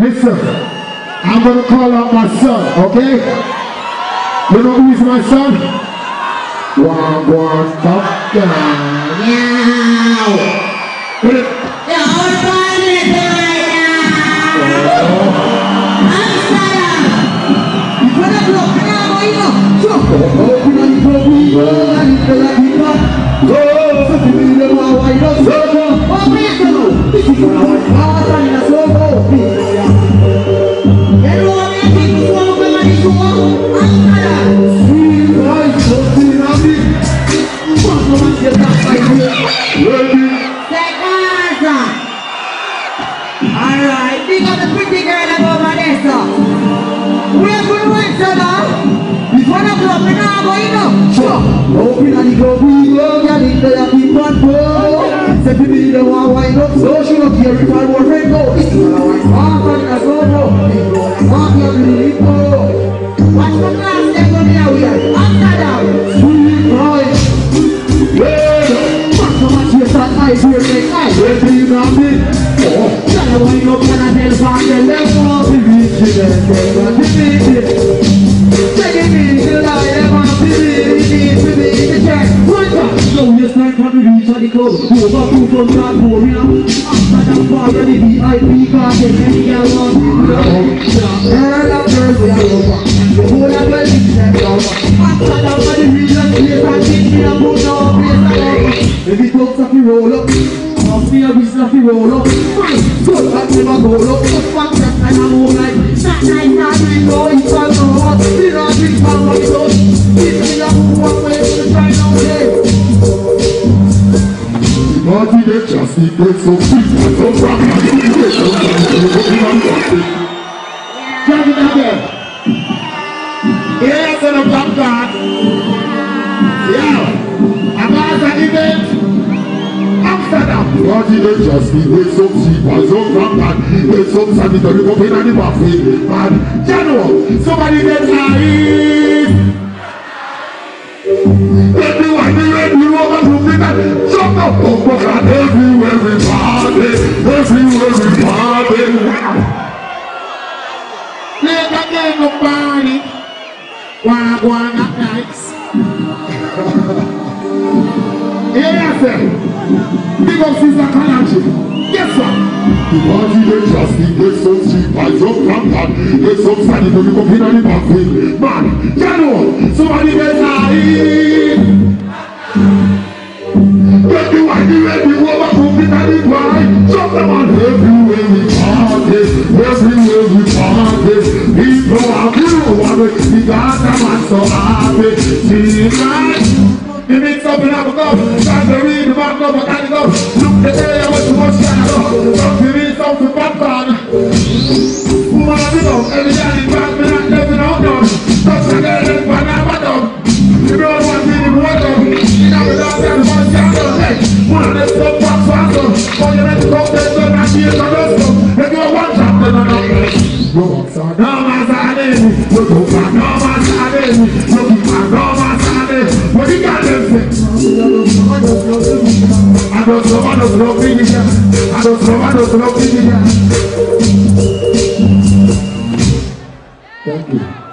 Listen, I'm gonna call out my son, okay? You know who is my son? One, one, top down. Yeah. Alright, Open and go we go, girl, in the happy fun go. Say me the one wine up, so she don't care if I want to go. It's all I want, on the go, go. Walk your little go. Watch the glass, going to be here. Answer down. Sweet boy. Well, fuck so much you start my beer, make I. Where do you know me? Oh, girl, wine up and I tell back the level. The beach, the beach, the beach. You stand on the beach at the club. Over to from Korea. After that bar, the VIP garden, any girl to go. Girl, I'm girl, we are over. The whole of the league, them over. After that, for the region, place and kick me a put no place and. If it looks like you roll up, off me a business you roll up. sí èso fíìsì èso fúlàmù àti ìwé èso fúlàmù àti. Jẹ́ mi dábẹ̀. Ilé ẹsẹ̀ ló bá gbà. Yà àbá àṣà ibẹ̀. Amsterdam. Wọ́n ti lè jọ sí kò fún ìnáni. And January, somebody dey try everybody, everybody, everybody. Let the game of party. Wagwan at night. Yes, sir. Big up Sister Kanachi. Yes, sir. The party they just need is so cheap and so rampant It's so sad if you come in on the back wing Man, you know, somebody better eat come on, everywhere we party, everywhere we party. this. People are feeling worried, we got them and so happy. Tonight, you need something up, up, try to read the back up, kind of up. Look the area where you want to stand up, up, you need something back on. Woman, I'm in love, every day I'm back, me not living out now. Touch my girl, that's why I'm out of. You don't want me to be one of, you know, without that one guy. A los romanos lo pidían, a los romanos lo pidían. Thank you.